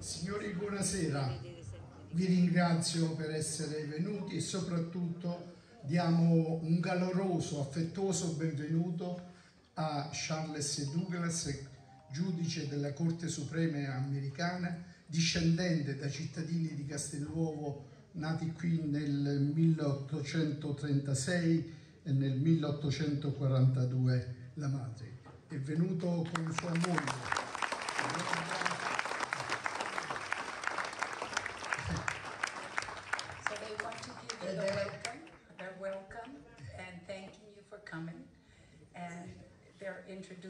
Signori, buonasera. Vi ringrazio per essere venuti e soprattutto diamo un caloroso, affettuoso benvenuto a Charles Douglas, giudice della Corte Suprema americana, discendente da cittadini di Castelnuovo nati qui nel 1836 e nel 1842 la madre. È venuto con sua moglie.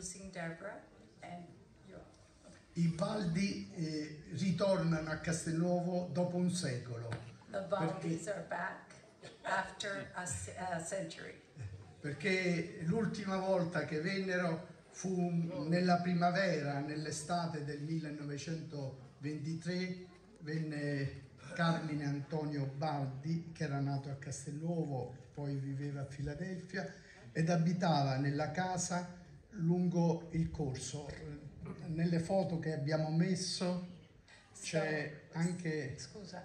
Introducing Deborah, and I Baldi eh, ritornano a Castelnuovo dopo un secolo. the Valdis are back after a, a century. perché l'ultima volta che vennero fu nella primavera, nell'estate del 1923, venne Carmine Antonio Baldi, che era nato a Castelnuovo, poi viveva a Filadelfia, ed abitava nella casa lungo il corso. Nelle foto che abbiamo messo c'è anche... Scusa.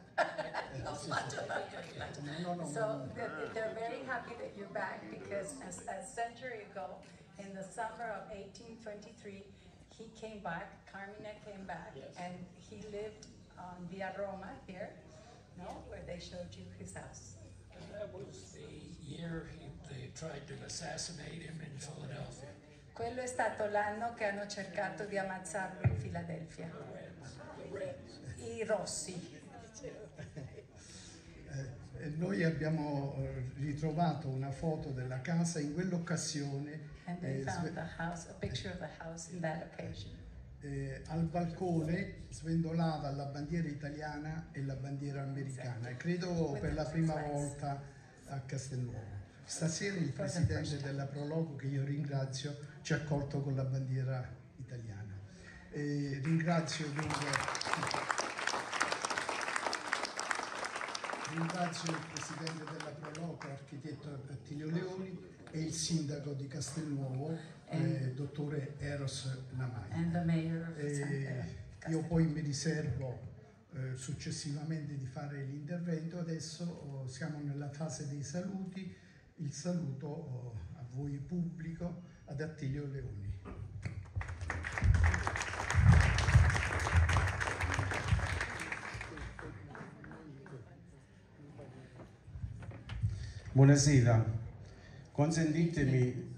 No, faccio, faccio. No, no, So no, no. they're very happy that you're back because a century ago, in the summer of 1823, he came back, Carmine came back, and he lived on Via Roma here, no, where they showed you his house. And that was the year he, they tried to assassinate him in Philadelphia. Quello è stato l'anno che hanno cercato di ammazzarlo in Filadelfia. I rossi. Eh, noi abbiamo eh, ritrovato una foto della casa in quell'occasione eh, eh, al balcone svendolava la bandiera italiana e la bandiera americana e credo per la prima volta a Castelnuovo. Stasera il presidente della Proloco, che io ringrazio, ci ha accolto con la bandiera italiana. Eh, ringrazio dunque Ringrazio il presidente della Proloco, architetto Attilio Leoni, e il sindaco di Castelnuovo, eh, dottore Eros E Santa io poi mi riservo eh, successivamente di fare l'intervento, adesso oh, siamo nella fase dei saluti, il saluto oh, a voi pubblico, ad Attilio Leoni. Buonasera, consentitemi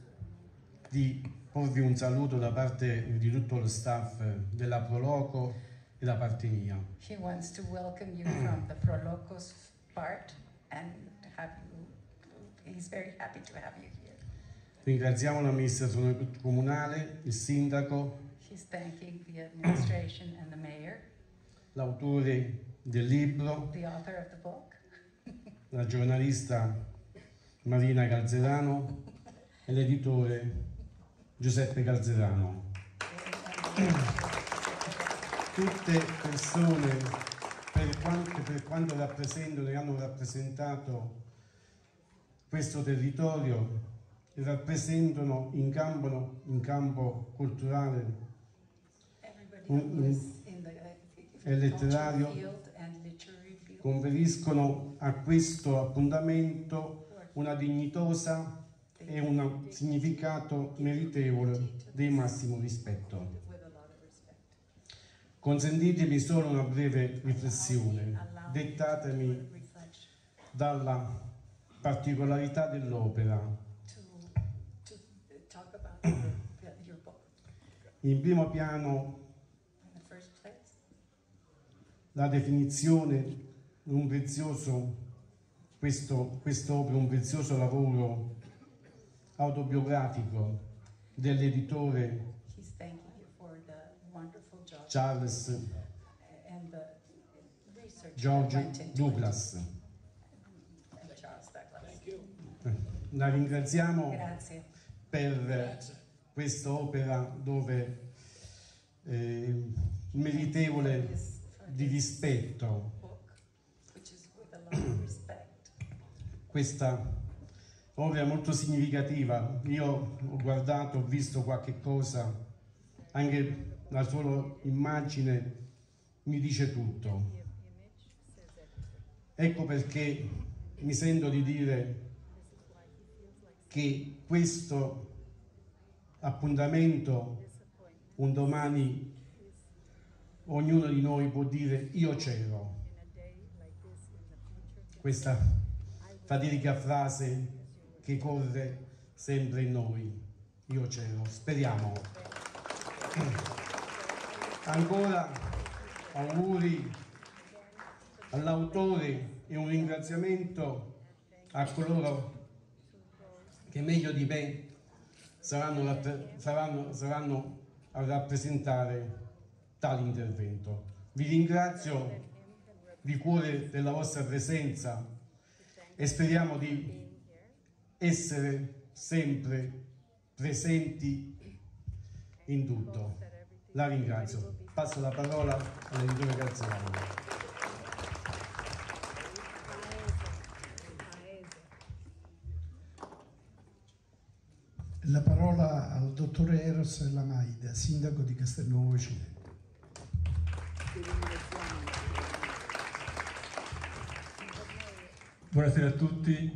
di porvi un saluto da parte di tutto lo staff della Proloco e da parte mia. He wants to welcome you from the Prolocos part and have you, he's very happy to have you. Ringraziamo l'amministrazione comunale, il sindaco, l'autore del libro, la giornalista Marina Calzerano e l'editore Giuseppe Calzerano. Tutte persone per quanto, per quanto rappresentano e hanno rappresentato questo territorio rappresentano in campo, in campo culturale E letterario. literary field. conferiscono a questo appuntamento una dignitosa e un significato meritevole del massimo rispetto. Consentitemi solo una breve riflessione, dettatemi dalla particolarità dell'opera. to, to talk about your, your book. In primo piano la definizione di un prezioso, questo, quest'opera, un prezioso lavoro autobiografico dell'editore Charles into Douglas. La ringraziamo Grazie. per quest'opera dove eh, meritevole di rispetto, questa opera molto significativa. Io ho guardato, ho visto qualche cosa, anche la sua immagine mi dice tutto. Ecco perché mi sento di dire che questo appuntamento un domani ognuno di noi può dire io c'ero. Questa fatidica frase che corre sempre in noi. Io c'ero. Speriamo. Ancora auguri all'autore e un ringraziamento a coloro che meglio di me saranno, saranno, saranno a rappresentare tale intervento. Vi ringrazio di cuore della vostra presenza e speriamo di essere sempre presenti in tutto. La ringrazio. Passo la parola all'editore Garzerano. La parola al dottore Eros Lamaida, sindaco di Castelnuovo Cilento. Buonasera a tutti,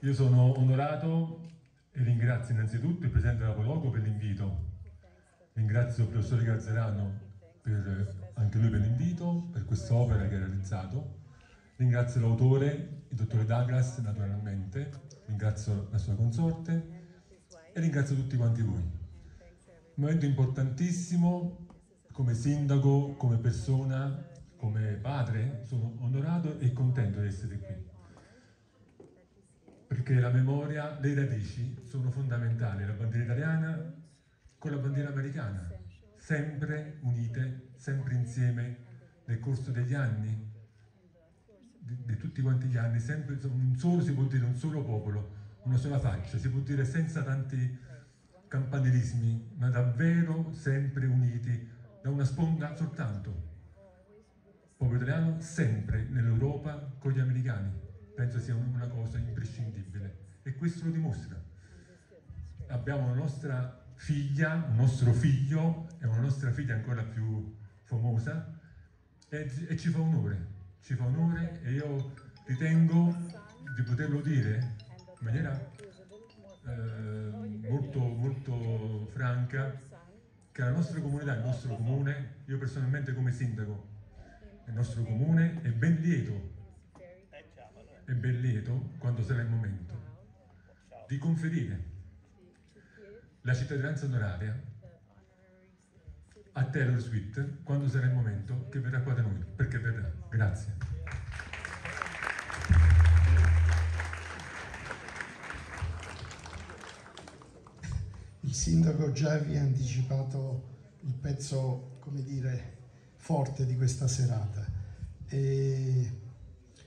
io sono onorato e ringrazio innanzitutto il Presidente della Poloco per l'invito, ringrazio il professore Garzerano per, anche lui per l'invito, per questa opera che ha realizzato, ringrazio l'autore, il dottore Douglas naturalmente, ringrazio la sua consorte e ringrazio tutti quanti voi. Un momento importantissimo come sindaco, come persona, come padre, sono onorato e contento di essere qui. Perché la memoria, le radici sono fondamentali, la bandiera italiana con la bandiera americana, sempre unite, sempre insieme nel corso degli anni, di, di tutti quanti gli anni, sempre un solo, si può dire un solo popolo, una sola faccia, si può dire senza tanti campanilismi, ma davvero sempre uniti da una sponda soltanto. Popolo italiano sempre nell'Europa con gli americani, penso sia una cosa imprescindibile e questo lo dimostra. Abbiamo una nostra figlia, un nostro figlio e una nostra figlia ancora più famosa e, e ci fa onore, ci fa onore e io ritengo di poterlo dire in maniera eh, molto, molto franca che la nostra comunità, il nostro comune, io personalmente come sindaco, il nostro comune è ben lieto, è ben lieto quando sarà il momento di conferire la cittadinanza onoraria a Taylor Swift quando sarà il momento che verrà qua da noi, perché verrà. Grazie. Sindaco già vi ha anticipato il pezzo, come dire, forte di questa serata. E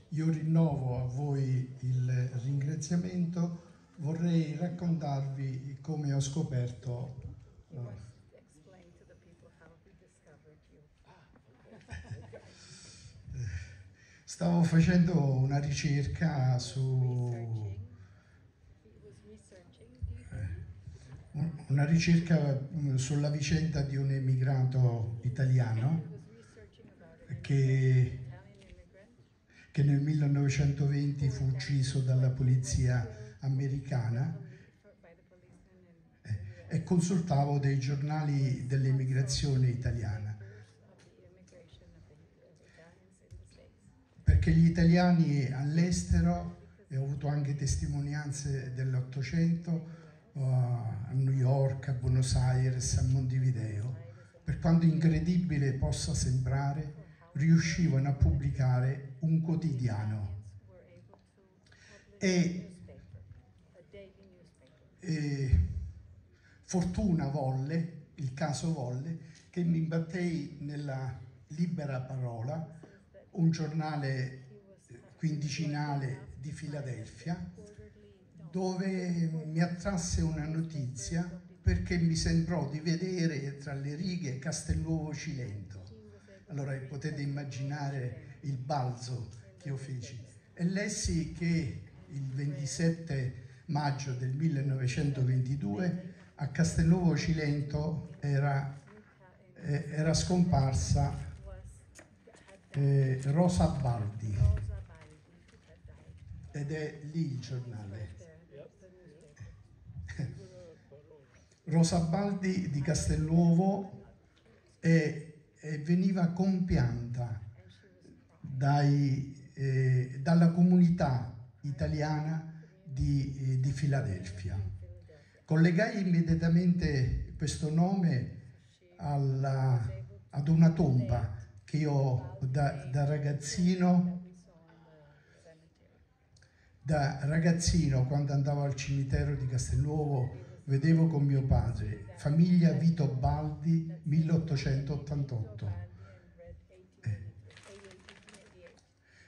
io rinnovo a voi il ringraziamento, vorrei raccontarvi come ho scoperto uh, Stavo facendo una ricerca su una ricerca mm, sulla vicenda di un emigrato italiano che, che nel 1920 fu ucciso dalla polizia americana e consultavo dei giornali dell'emigrazione italiana. Perché gli italiani all'estero e ho avuto anche testimonianze dell'Ottocento a New York, a Buenos Aires, a Montevideo, per quanto incredibile possa sembrare, riuscivano a pubblicare un quotidiano. E, e fortuna volle, il caso volle, che mi imbattei nella libera parola, un giornale quindicinale di Filadelfia, dove mi attrasse una notizia perché mi sembrò di vedere tra le righe Castelnuovo Cilento. Allora potete immaginare il balzo che io feci. E lessi che il 27 maggio del 1922 a Castelnuovo Cilento era, eh, era scomparsa eh, Rosa Baldi ed è lì il giornale. Rosa Baldi di Castelnuovo e, e veniva compianta dai, eh, dalla comunità italiana di, eh, di Filadelfia. Collegai immediatamente questo nome alla, ad una tomba che io da, da ragazzino da ragazzino quando andavo al cimitero di Castelnuovo vedevo con mio padre famiglia Vito Baldi 1888 eh.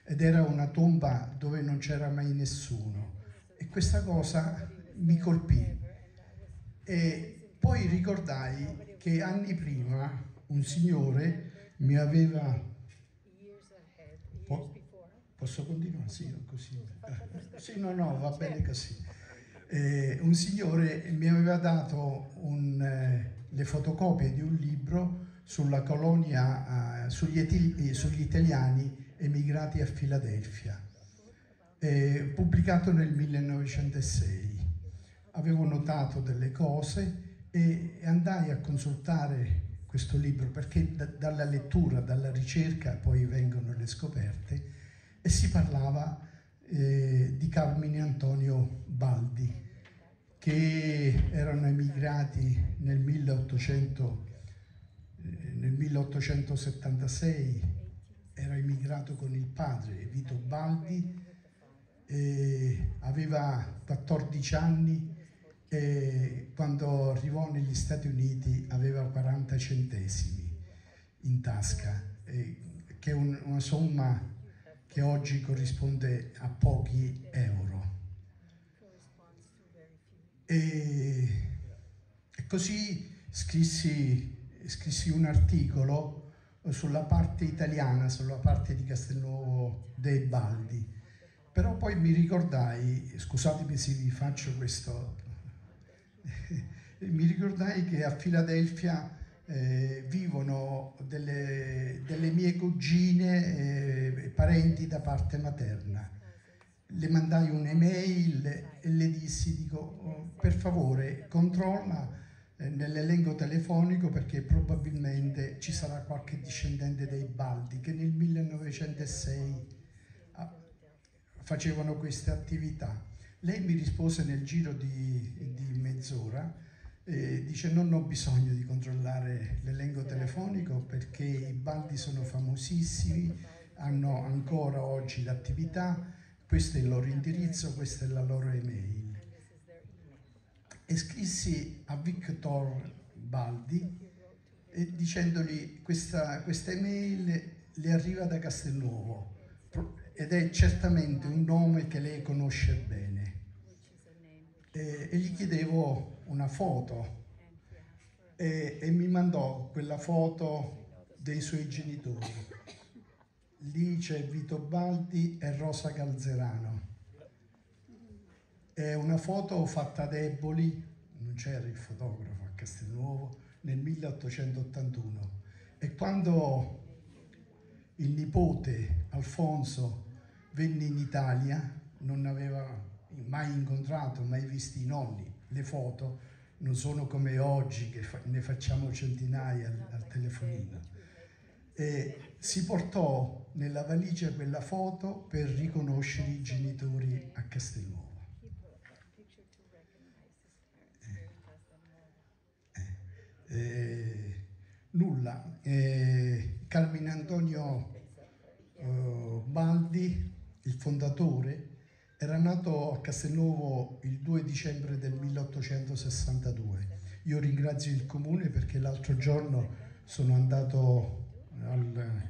ed era una tomba dove non c'era mai nessuno e questa cosa mi colpì e poi ricordai che anni prima un signore mi aveva Posso continuare? Sì, così. Eh, sì, no, no, va bene così. Eh, un signore mi aveva dato un, eh, le fotocopie di un libro sulla colonia, eh, sugli, etili, sugli, italiani emigrati a Filadelfia, eh, pubblicato nel 1906. Avevo notato delle cose e andai a consultare questo libro perché da, dalla lettura, dalla ricerca poi vengono le scoperte e si parlava eh, di Carmine Antonio Baldi, che erano emigrati nel, 1800, eh, nel 1876, era emigrato con il padre Vito Baldi, eh, aveva 14 anni e quando arrivò negli Stati Uniti aveva 40 centesimi in tasca, che è un, una somma che oggi corrisponde a pochi euro. E, e così scrissi, scrissi un articolo sulla parte italiana, sulla parte di Castelnuovo dei Baldi. Però poi mi ricordai, scusatemi se vi faccio questo, mi ricordai che a Filadelfia eh, vivono delle, delle, mie cugine eh, parenti da parte materna. Le mandai un'email e le dissi, dico, oh, per favore controlla eh, nell'elenco telefonico perché probabilmente ci sarà qualche discendente dei Baldi che nel 1906 ah, facevano queste attività. Lei mi rispose nel giro di, di mezz'ora e dice non ho bisogno di controllare l'elenco telefonico perché i baldi sono famosissimi, hanno ancora oggi l'attività, questo è il loro indirizzo, questa è la loro email. E scrissi a Victor Baldi eh, dicendogli questa, questa email le arriva da Castelnuovo ed è certamente un nome che lei conosce bene. E, e gli chiedevo una foto e, e mi mandò quella foto dei suoi genitori. Lì c'è Vito Baldi e Rosa Calzerano. È una foto fatta da Eboli, non c'era il fotografo a Castelnuovo, nel 1881. E quando il nipote Alfonso venne in Italia, non aveva mai incontrato, mai visto i nonni, le foto non sono come oggi che ne facciamo centinaia al, al telefonino. E si portò nella valigia quella foto per riconoscere i genitori a Castelnuovo. Eh, eh, nulla. Eh, Carmine Antonio eh, Baldi, il fondatore, era nato a Castelnuovo il 2 dicembre del 1862. Io ringrazio il comune perché l'altro giorno sono andato al,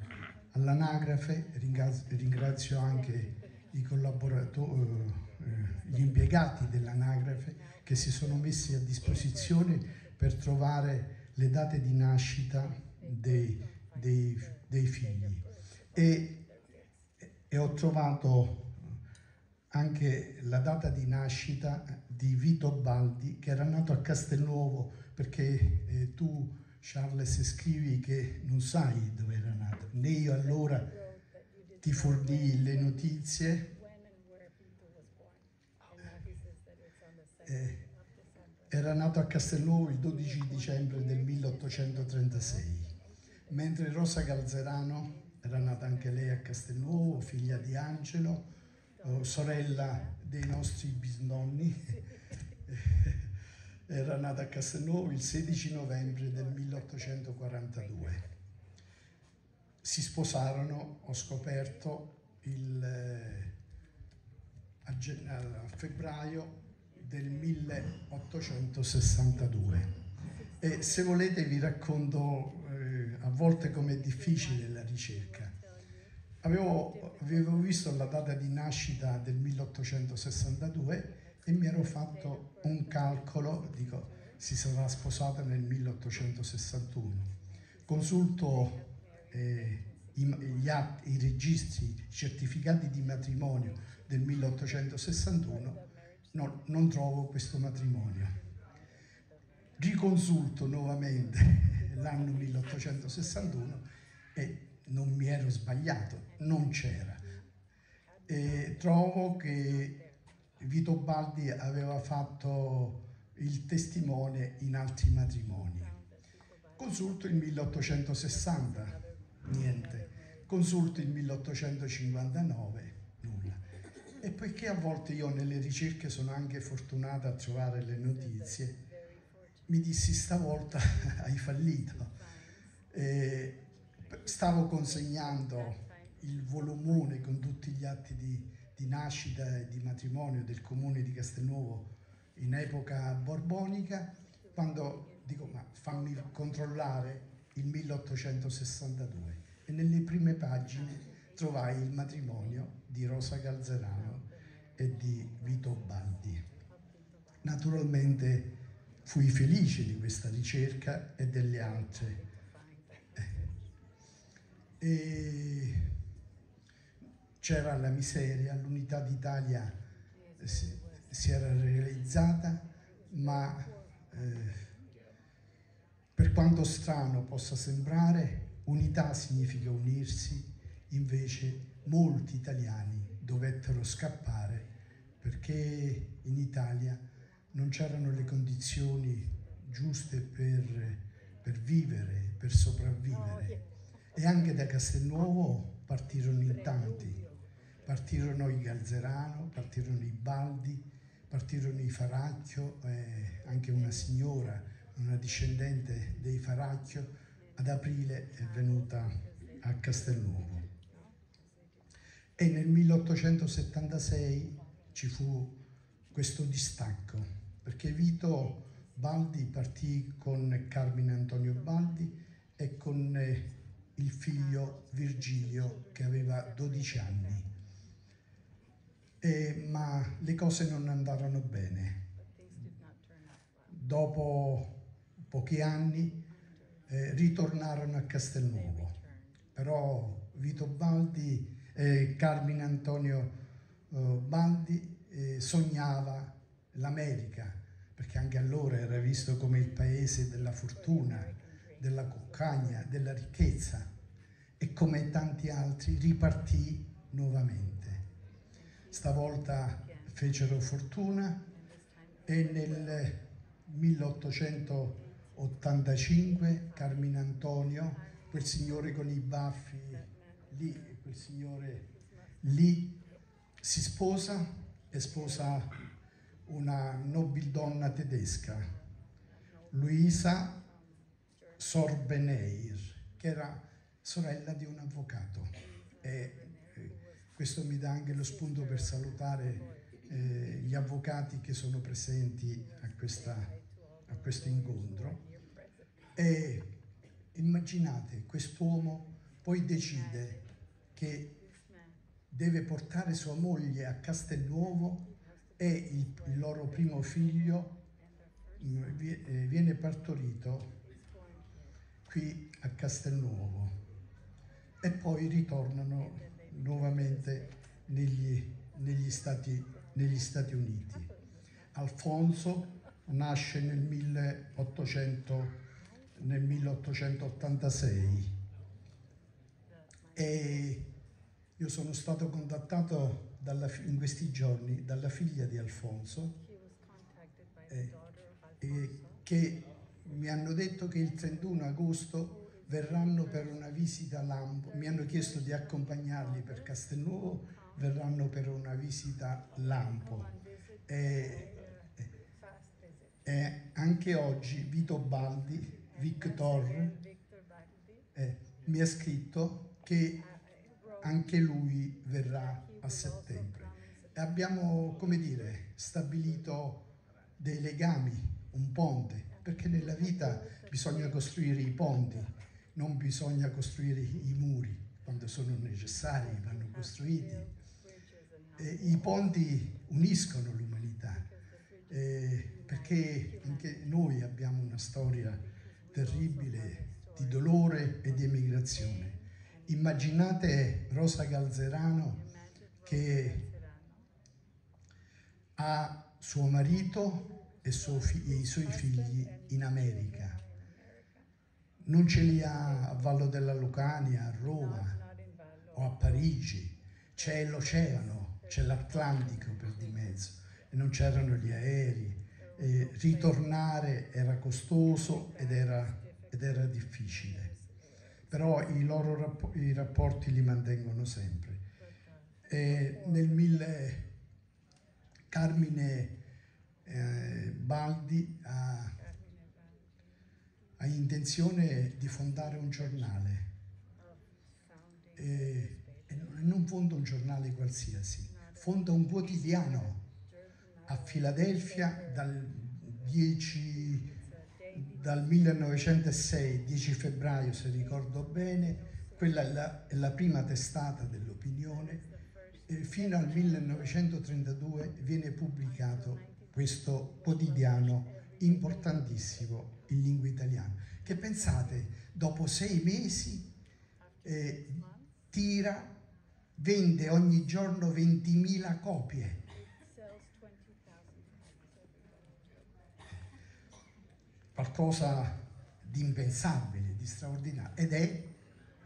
all'anagrafe, ringrazio, ringrazio anche i collaboratori, eh, gli impiegati dell'anagrafe che si sono messi a disposizione per trovare le date di nascita dei, dei, dei figli. E, e ho trovato anche la data di nascita di Vito Baldi, che era nato a Castelnuovo, perché eh, tu, Charles, scrivi che non sai dove era nato, né io allora ti fornì le notizie. Eh, era nato a Castelnuovo il 12 dicembre del 1836, mentre Rosa Galzerano era nata anche lei a Castelnuovo, figlia di Angelo, oh, sorella dei nostri bisnonni. era nata a Castelnuovo il 16 novembre del 1842. Si sposarono, ho scoperto, il, eh, a, a febbraio del 1862. E se volete vi racconto eh, a volte com'è difficile la ricerca. Avevo, avevo visto la data di nascita del 1862 e mi ero fatto un calcolo, dico, si sarà sposata nel 1861. Consulto eh, i, gli atti, i registri, i certificati di matrimonio del 1861, no, non trovo questo matrimonio. Riconsulto nuovamente l'anno 1861 e non mi ero sbagliato, non c'era. E trovo che Vito Baldi aveva fatto il testimone in altri matrimoni. Consulto il 1860, niente. Consulto il 1859, nulla. E poiché a volte io nelle ricerche sono anche fortunata a trovare le notizie, mi dissi stavolta hai fallito. E stavo consegnando il volumone con tutti gli atti di di nascita e di matrimonio del comune di Castelnuovo in epoca borbonica, quando dico ma fammi controllare il 1862 e nelle prime pagine trovai il matrimonio di Rosa Galzerano e di Vito Baldi. Naturalmente fui felice di questa ricerca e delle altre. C'era la miseria, l'unità d'Italia si, si, era realizzata, ma eh, per quanto strano possa sembrare, unità significa unirsi, invece molti italiani dovettero scappare perché in Italia non c'erano le condizioni giuste per, per vivere, per sopravvivere. E anche da Castelnuovo partirono in tanti partirono i Galzerano, partirono i Baldi, partirono i Faracchio, eh, anche una signora, una discendente dei Faracchio, ad aprile è venuta a Castelnuovo. E nel 1876 ci fu questo distacco, perché Vito Baldi partì con Carmine Antonio Baldi e con eh, il figlio Virgilio che aveva 12 anni. Eh, ma le cose non andarono bene. Dopo pochi anni eh, ritornarono a Castelnuovo, però Vito Baldi e eh, Carmine Antonio eh, Baldi eh, sognava l'America, perché anche allora era visto come il paese della fortuna, della cuccagna, della ricchezza e come tanti altri ripartì nuovamente. Stavolta fecero fortuna e nel 1885 Carmine Antonio, quel signore con i baffi lì, quel signore lì si sposa e sposa una nobildonna tedesca, Luisa Sorbeneir, che era sorella di un avvocato. E questo mi dà anche lo spunto per salutare eh, gli avvocati che sono presenti a, questa, a questo incontro. E immaginate, quest'uomo poi decide che deve portare sua moglie a Castelnuovo e il, il loro primo figlio mm, eh, viene partorito qui a Castelnuovo e poi ritornano nuovamente negli, negli, Stati, negli Stati Uniti. Alfonso nasce nel, 1800, nel 1886 e Io sono stato contattato dalla, in questi giorni dalla figlia di Alfonso eh, eh, che mi hanno detto che il 31 agosto verranno per una visita a Lampo, mi hanno chiesto di accompagnarli per Castelnuovo, verranno per una visita a Lampo. E, e anche oggi Vito Baldi, Victor, eh, mi ha scritto che anche lui verrà a settembre. E abbiamo, come dire, stabilito dei legami, un ponte, perché nella vita bisogna costruire i ponti, non bisogna costruire i muri, quando sono necessari vanno costruiti. E I ponti uniscono l'umanità, eh, perché anche noi abbiamo una storia terribile di dolore e di emigrazione. Immaginate Rosa Galzerano che ha suo marito e, suo fi- e i suoi figli in America. Non ce li ha a Vallo della Lucania, a Roma o a Parigi. C'è l'oceano, c'è l'Atlantico per di mezzo e non c'erano gli aerei. E ritornare era costoso ed era, ed era difficile. Però i loro rapp- i rapporti li mantengono sempre. E nel mille Carmine eh, Baldi ha, ha, intenzione di fondare un giornale? E, e non fonda un giornale qualsiasi, fonda un quotidiano a Filadelfia dal, 10, dal 1906, 10 febbraio se ricordo bene, quella è la, è la prima testata dell'opinione. Fino al 1932 viene pubblicato questo quotidiano importantissimo in lingua italiana, che pensate, dopo sei mesi eh, tira, vende ogni giorno 20.000 copie. Qualcosa di impensabile, di straordinario. Ed è,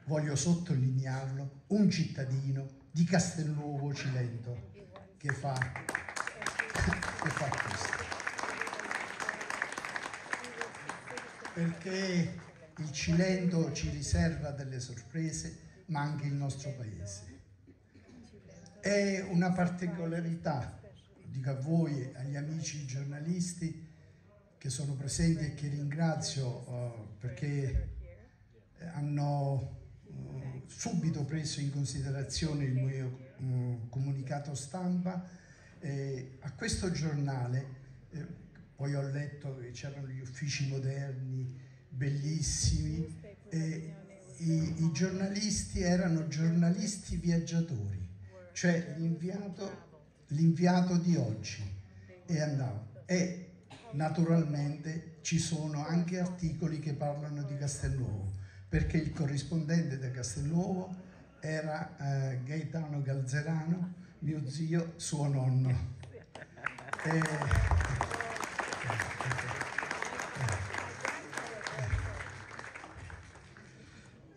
voglio sottolinearlo, un cittadino di Castelnuovo Cilento che fa, che fa questo. Perché il Cilento ci riserva delle sorprese, ma anche il nostro paese. È una particolarità, dico a voi, agli amici giornalisti che sono presenti e che ringrazio uh, perché hanno subito preso in considerazione il mio um, comunicato stampa. Eh, a questo giornale, eh, poi ho letto che c'erano gli uffici moderni, bellissimi, e i, i giornalisti erano giornalisti viaggiatori, cioè l'inviato, di oggi e andava. E naturalmente ci sono anche articoli che parlano di Castelnuovo perché il corrispondente da Castelnuovo era eh, Gaetano Galzerano, mio zio, suo nonno. E,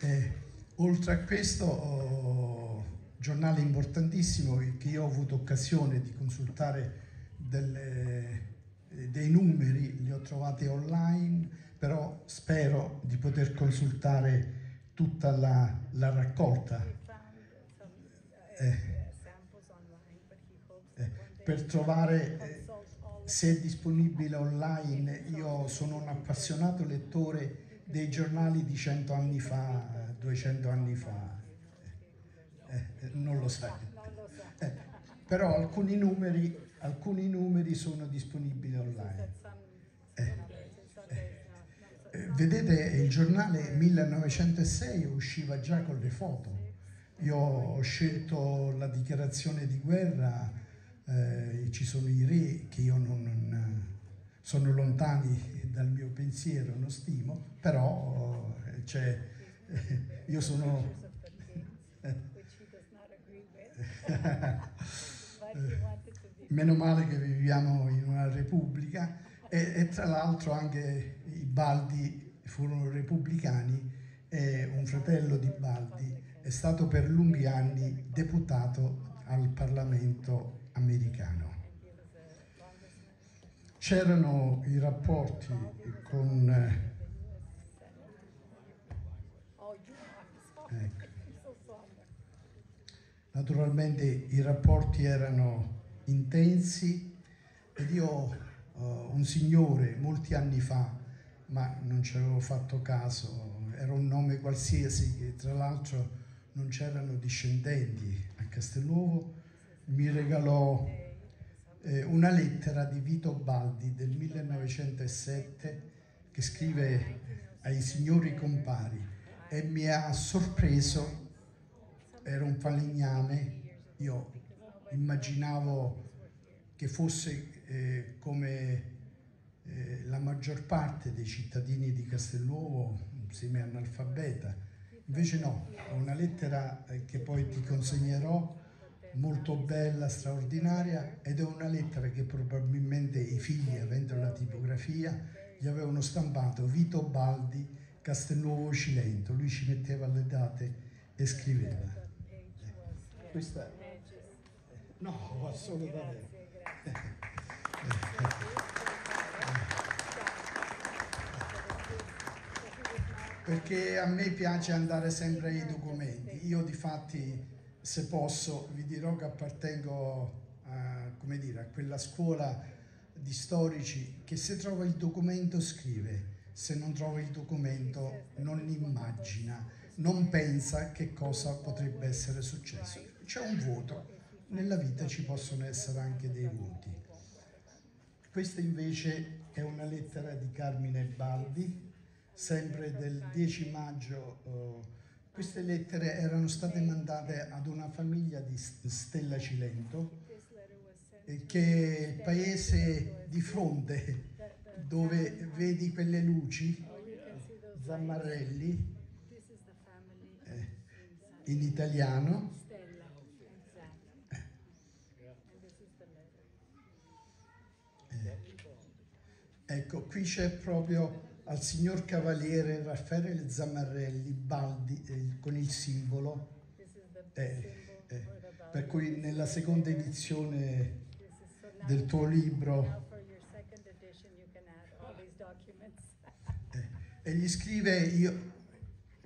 e, oltre a questo, oh, giornale importantissimo che io ho avuto occasione di consultare delle, dei numeri, li ho trovati online però spero di poter consultare tutta la, la raccolta. Eh, eh, per trovare eh, se è disponibile online, io sono un appassionato lettore dei giornali di 100 anni fa, 200 anni fa, eh, eh, non lo sai. Eh, però alcuni numeri, alcuni numeri sono disponibili online. Vedete, il giornale 1906 usciva già con le foto. Io ho scelto la dichiarazione di guerra, eh, ci sono i re che io non, non, sono lontani dal mio pensiero, non stimo, però eh, cioè, eh, io sono... meno male che viviamo in una repubblica e, e tra l'altro anche i Baldi furono repubblicani e un fratello di Baldi è stato per lunghi anni deputato al Parlamento americano. C'erano i rapporti con... Ecco. Naturalmente i rapporti erano intensi ed io, uh, un signore molti anni fa, ma non ci avevo fatto caso, era un nome qualsiasi che tra l'altro non c'erano discendenti a Castelnuovo, mi regalò eh, una lettera di Vito Baldi del 1907 che scrive ai signori compari e mi ha sorpreso, era un falegname, io immaginavo che fosse eh, come eh, la maggior parte dei cittadini di Castelnuovo semi-analfabeta, invece no, è una lettera eh, che poi ti consegnerò molto bella, straordinaria ed è una lettera che probabilmente i figli, avendo la tipografia, gli avevano stampato Vito Baldi, Castelnuovo Cilento, lui ci metteva le date e scriveva. Questa No, assolutamente. Perché a me piace andare sempre ai documenti. Io di fatti, se posso, vi dirò che appartengo a, dire, a quella scuola di storici che se trova il documento scrive, se non trova il documento non immagina, non pensa che cosa potrebbe essere successo. C'è un voto, nella vita ci possono essere anche dei voti. Questa invece è una lettera di Carmine Baldi, sempre del 10 maggio. Eh, queste lettere erano state mandate ad una famiglia di Stella Cilento, che è il paese di fronte dove vedi quelle luci, Zammarelli, eh, in italiano, Ecco, qui c'è proprio al signor Cavaliere Raffaele Zammarelli Baldi eh, con il simbolo, eh, eh, per cui nella seconda edizione del tuo libro. Eh, e gli scrive io,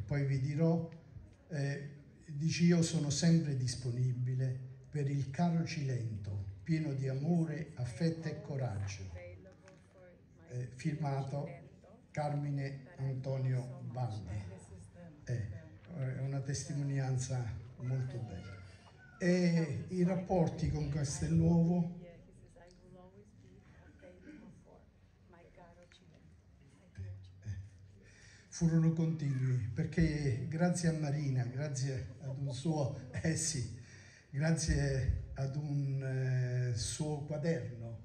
poi vi dirò, eh, dice io sono sempre disponibile per il caro Cilento, pieno di amore, affetto e coraggio. Eh, firmato Carmine Antonio Baldi. Eh, è una testimonianza molto bella. E i rapporti con Castelnuovo furono continui perché grazie a Marina, grazie ad un suo, eh sì, grazie ad un eh, suo quaderno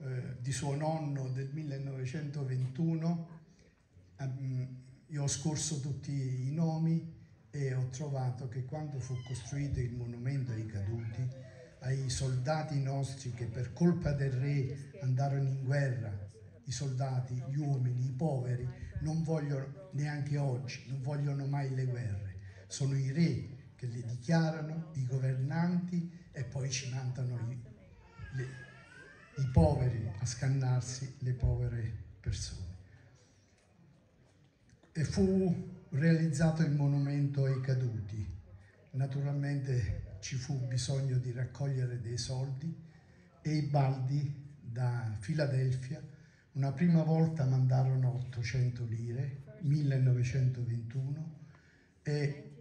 eh, di suo nonno del 1921. Um, io ho scorso tutti i nomi e ho trovato che quando fu costruito il monumento ai caduti, ai soldati nostri che per colpa del re andarono in guerra, i soldati, gli uomini, i poveri, non vogliono neanche oggi, non vogliono mai le guerre. Sono i re che le dichiarano, i governanti e poi ci mandano i, le, i poveri a scannarsi le povere persone. E fu realizzato il monumento ai caduti. Naturalmente ci fu bisogno di raccogliere dei soldi e i baldi da Filadelfia una prima volta mandarono 800 lire, 1921, e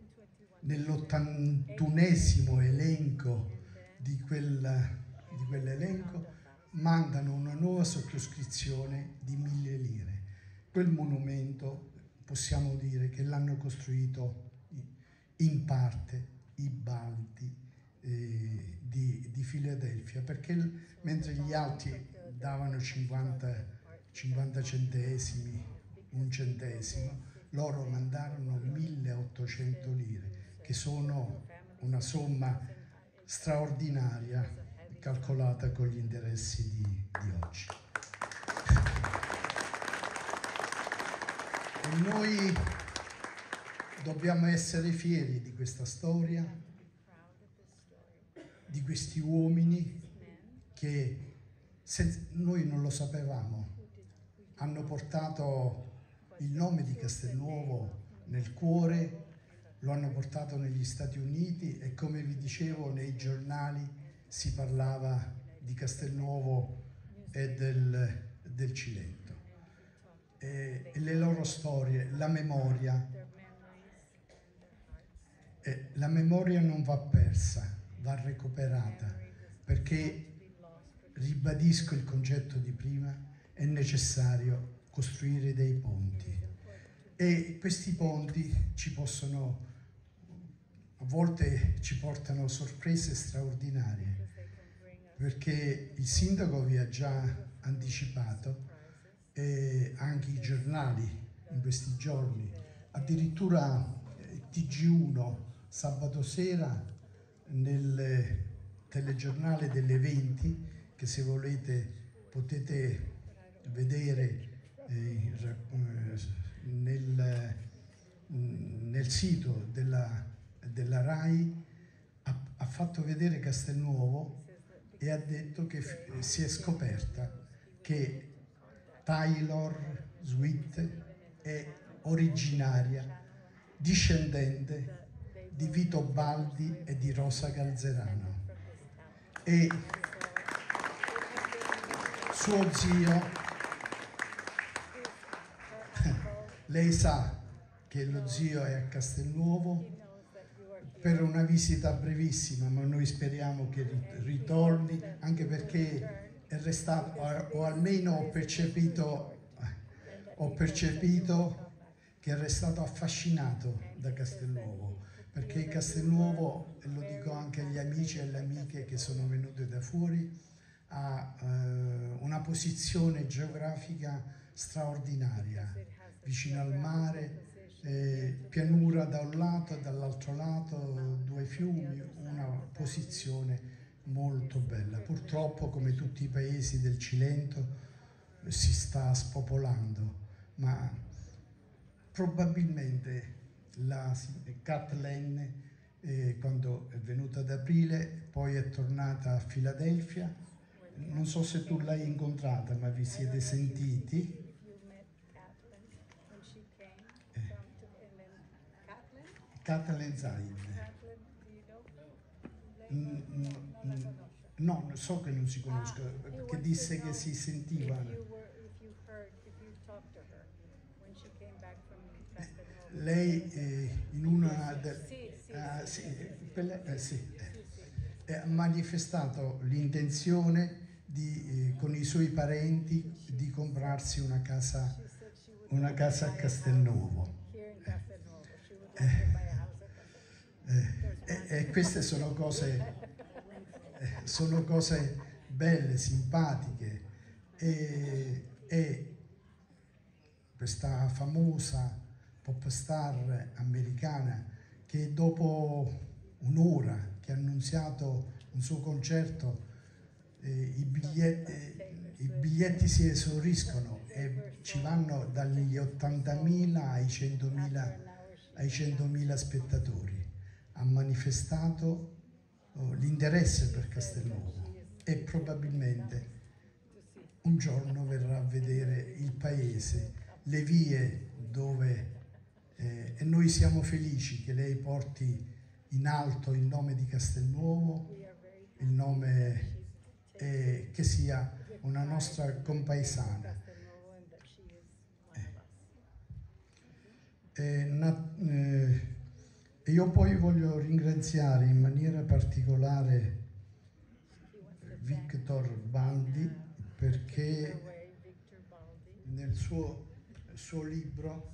nell'81esimo elenco di, quel, di quell'elenco mandano una nuova sottoscrizione di mille lire. Quel monumento possiamo dire che l'hanno costruito in parte i baldi eh, di, di, Filadelfia, perché mentre gli altri davano 50, 50 centesimi, un centesimo, loro mandarono 1800 lire, che sono una somma straordinaria calcolata con gli interessi di, di oggi. E noi Dobbiamo essere fieri di questa storia, di questi uomini che noi non lo sapevamo, hanno portato il nome di Castelnuovo nel cuore, lo hanno portato negli Stati Uniti e come vi dicevo nei giornali si parlava di Castelnuovo e del, del Cilento. E, e, le loro storie, la memoria, e la memoria non va persa, va recuperata perché ribadisco il concetto di prima, è necessario costruire dei ponti. E questi ponti ci possono a volte ci portano sorprese straordinarie perché il sindaco vi ha già anticipato e anche i giornali in questi giorni. Addirittura TG1 sabato sera nel telegiornale delle 20 che se volete potete vedere eh, nel, nel, sito della, della RAI ha, ha, fatto vedere Castelnuovo e ha detto che si è scoperta che Taylor Swift è originaria, discendente di Vito Baldi e di Rosa Galzerano. E suo zio, lei sa che lo zio è a Castelnuovo per una visita brevissima, ma noi speriamo che ritorni, anche perché è restato, o almeno ho percepito, ho percepito che è restato affascinato da Castelnuovo, perché Castelnuovo, e lo dico anche agli amici e alle amiche che sono venute da fuori, ha eh, una posizione geografica straordinaria, vicino al mare, eh, pianura da un lato e dall'altro lato due fiumi, una posizione molto bella. Purtroppo, come tutti i paesi del Cilento, si sta spopolando, ma probabilmente la Kathleen, eh, quando è venuta ad aprile, poi è tornata a Filadelfia, non so se tu l'hai incontrata, ma vi siete sentiti. Eh. Kathleen Zaid. Mm, mm, mm. No, so che non si conosca, perché disse che si sentiva. Lei eh, in una de, uh, sì, eh, sì, eh, ha manifestato l'intenzione di, eh, con i suoi parenti di comprarsi una casa, una casa a Castelnuovo. Eh, eh, e queste sono cose, eh, sono cose belle, simpatiche e questa famosa pop star americana che dopo un'ora che ha annunziato un suo concerto eh, i, biglietti, i, biglietti, si esauriscono e ci vanno dagli 80.000 ai 100.000 ai 100.000 spettatori. Ha manifestato oh, l'interesse per Castelnuovo e probabilmente un giorno verrà a vedere il paese, le vie dove eh, e noi siamo felici che lei porti in alto il nome di Castelnuovo, il nome e che sia una nostra compaesana. Eh, na, eh, e io poi voglio ringraziare in maniera particolare Victor Baldi perché nel suo, suo libro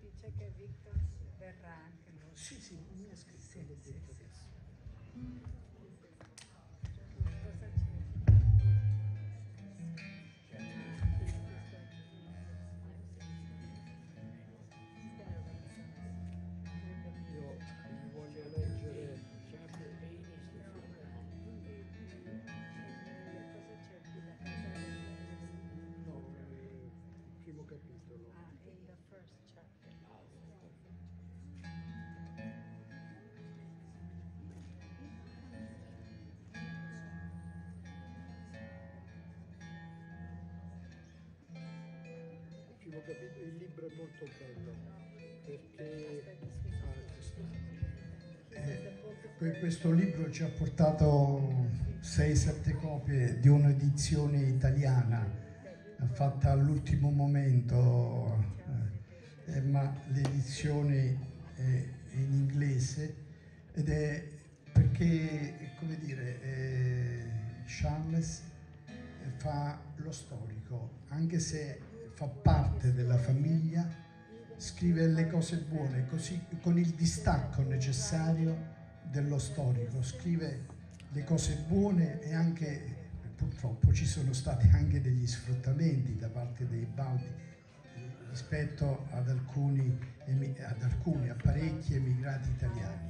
dice che Victor verrà anche lui. Sì, sì, mi ha scritto. Sì, sì, sì. Libro è molto bello perché questo- eh, que- questo libro ci ha portato 6-7 copie di un'edizione italiana fatta all'ultimo momento, eh, eh, ma l'edizione è in inglese ed è perché, come dire, eh, Charles fa lo storico, anche se fa parte della famiglia, scrive le cose buone, così con il distacco necessario dello storico, scrive le cose buone e anche purtroppo ci sono stati anche degli sfruttamenti da parte dei baldi rispetto ad alcuni, ad alcuni, a parecchi emigrati italiani.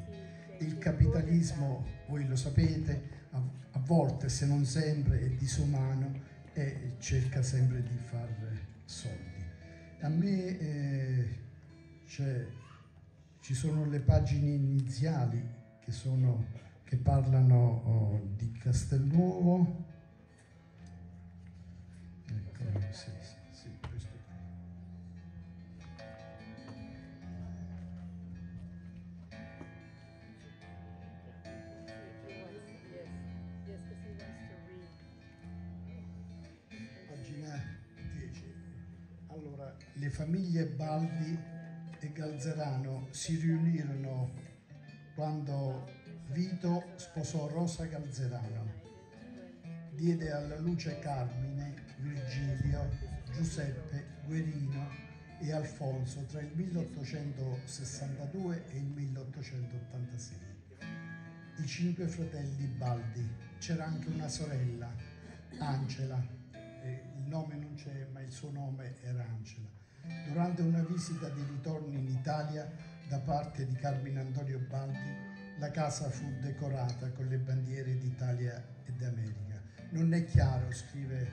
Il capitalismo, voi lo sapete, a volte, se non sempre, è disumano e cerca sempre di far soldi. A me eh, c'è- ci sono le pagine iniziali che, sono, che parlano oh, di Castelnuovo. Ecco, sì, le famiglie Baldi e Galzerano si riunirono quando Vito sposò Rosa Galzerano. Diede alla luce Carmine, Virgilio, Giuseppe, Guerino e Alfonso tra il 1862 e il 1886. I cinque fratelli Baldi. C'era anche una sorella, Angela, il nome non c'è, ma il suo nome era Angela. Durante una visita di ritorno in Italia da parte di Carmine Antonio Baldi, la casa fu decorata con le bandiere d'Italia e d'America. Non è chiaro, scrive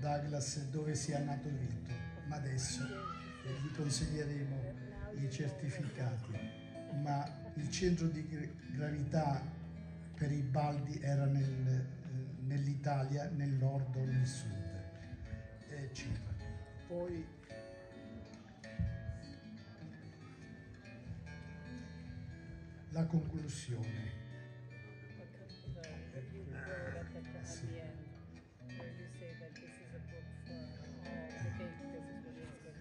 Douglas, dove sia nato Vito, ma adesso vi consiglieremo i certificati. Ma il centro di gra- gravità per i Baldi era nel- nell'Italia, nel nord o nel sud, eccetera. Poi it's going to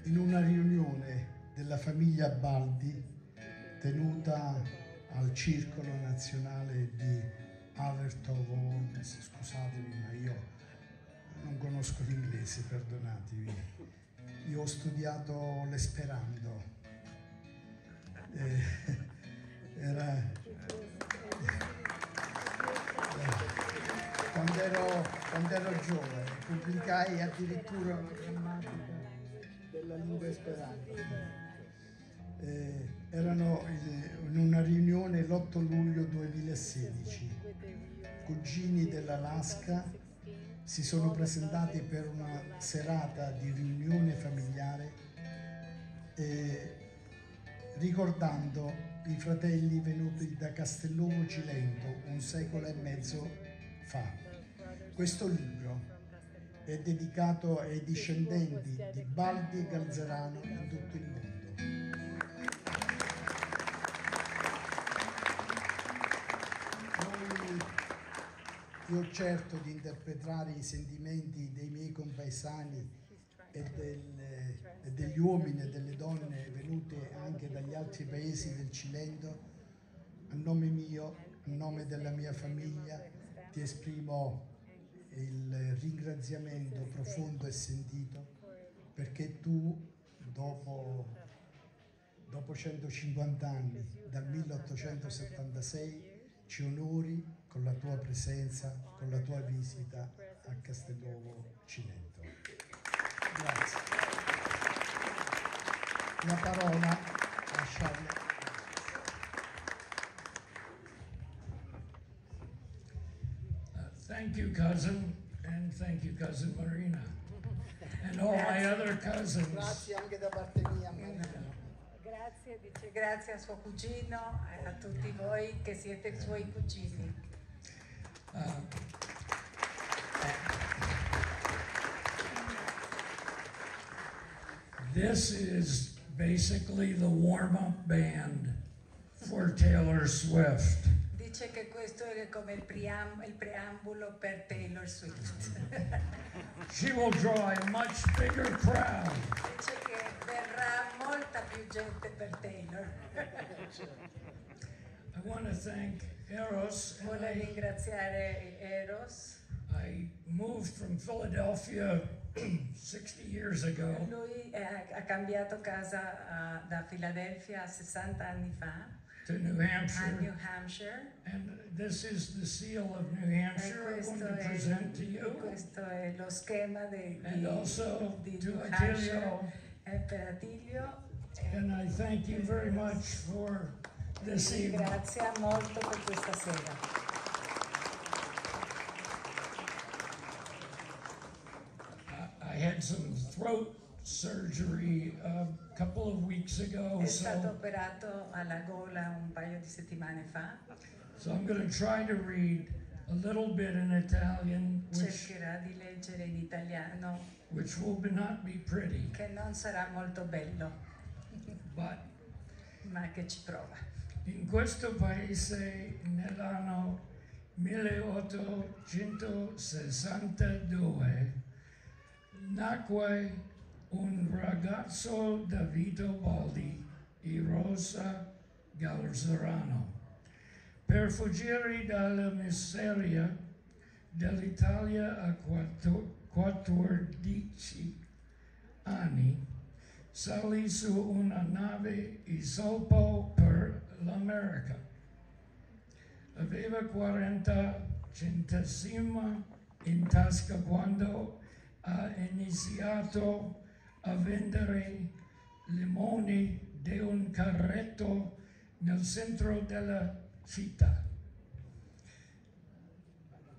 In una riunione della famiglia Baldi tenuta al Circolo Nazionale di Avertovo, scusatemi ma io non conosco l'inglese, perdonatevi. Io ho studiato l'esperando. Eh, era, quando, ero, quando ero giovane pubblicai addirittura una grammatica della lingua esperanto. Eh, erano eh, in una riunione l'8 luglio 2016. Cugini dell'Alaska si sono presentati per una serata di riunione familiare eh, ricordando i fratelli venuti da Castelluomo Cilento un secolo e mezzo fa. Questo libro è dedicato ai discendenti di Baldi e Galzerano in tutto il mondo. Io certo di interpretare i sentimenti dei miei compaesani e, del- e degli uomini e delle donne venute anche dagli altri paesi del Cilento, a nome mio, a nome della mia famiglia, ti esprimo il ringraziamento profondo e sentito perché tu, dopo, dopo 150 anni, dal 1876, ci onori con la tua presenza, con la tua visita a Castelnuovo Cilento. Grazie. La parola a Charles. Uh, Thank you, cousin, and thank you, cousin Marina. and all my other cousins. Grazie anche da parte mia, Maria. Grazie, dice grazie a suo cugino e a tutti voi che siete suoi cugini. This is basically the warm-up band for Taylor Swift. Dice che questo è come il, pream- il preambulo per Taylor Swift. She will draw a much bigger crowd. Dice che verrà molta più gente per Taylor. I want to thank Eros. Vuole ringraziare Eros. I moved from Philadelphia 60 years ago Lui eh, ha cambiato casa ah, da Filadelfia 60 anni fa to New Hampshire. New Hampshire. And this is the seal of New Hampshire I want to present to you. questo è lo schema di, And also di to Attilio. And I thank you very much for this evening. Ringrazia molto per questa sera. Had some throat surgery a couple of weeks ago, È stato so, operato alla gola un paio di settimane fa. so I'm going to try to read a little bit in Italian, which, Cercherà di leggere in italiano, which will be- not be pretty, che non sarà molto bello, but ma che ci prova. in questo paese nell'anno 1862 nacque un ragazzo Davide Baldi e Rosa Galzerano. Per fuggire dalla miseria dell'Italia a quattro- 14 anni, salì su una nave e salpò per l'America. Aveva 40 centesimi in tasca quando ha iniziato a vendere limoni di un carretto nel centro della città.